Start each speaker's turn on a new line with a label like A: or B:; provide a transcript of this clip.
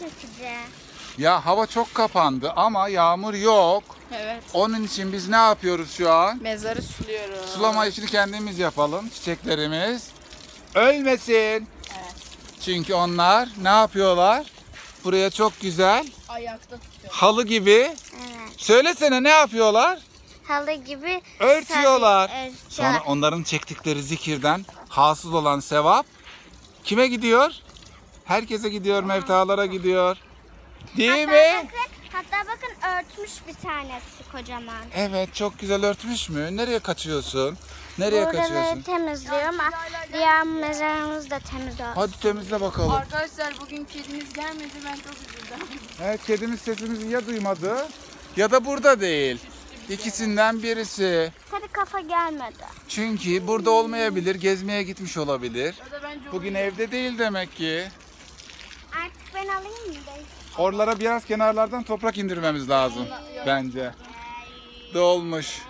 A: çekici.
B: Ya hava çok kapandı ama yağmur yok.
C: Evet.
B: Onun için biz ne yapıyoruz şu an?
C: Mezarı suluyoruz.
B: Sulama işini kendimiz yapalım. Çiçeklerimiz ölmesin.
C: Evet.
B: Çünkü onlar ne yapıyorlar? Buraya çok güzel
C: Ayakta tutuyor.
B: halı gibi.
A: Evet.
B: Söylesene ne yapıyorlar?
A: Halı gibi
B: Örtüyorlar.
A: sarı- örtüyorlar.
B: Sonra onların çektikleri zikirden hasıl olan sevap kime gidiyor? Herkese gidiyor, mevtalara gidiyor. Değil
A: hatta
B: mi?
A: Bakın, hatta bakın örtmüş bir tanesi kocaman.
B: Evet, çok güzel örtmüş mü? Nereye kaçıyorsun? Nereye
A: Buraları
B: kaçıyorsun?
A: temizliyorum. Diğer mezarımız da temiz olsun.
B: Hadi temizle bakalım.
C: Arkadaşlar bugün kedimiz gelmedi ben çok üzüldüm.
B: Evet, kedimiz sesimizi ya duymadı ya da burada değil. İkisinden birisi.
A: Sarı kafa gelmedi.
B: Çünkü burada olmayabilir, gezmeye gitmiş olabilir.
C: Ya da bence
B: Bugün evde değil demek ki.
A: Alayım mı?
B: Oralara biraz kenarlardan toprak indirmemiz lazım bence. Dolmuş.